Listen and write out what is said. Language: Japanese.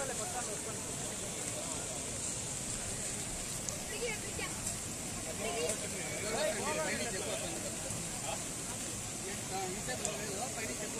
ahora le cortamos los cuentos. పైన చెప్పు